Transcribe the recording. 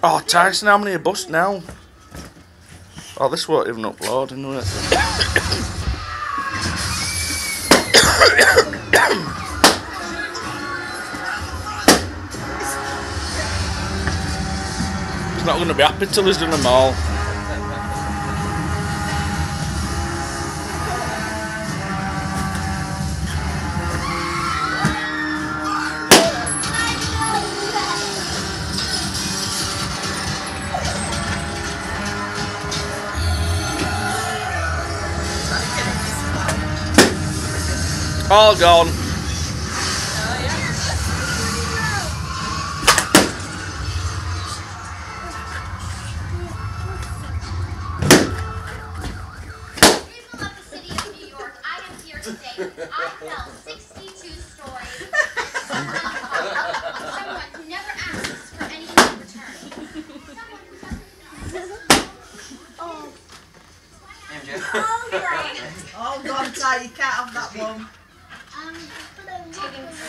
Oh, Tyson, how many are bust now? Oh, this won't even upload, anyway. he's not going to be happy till he's done them all. Who doesn't Oh, God, you can't have that one. 아, 책임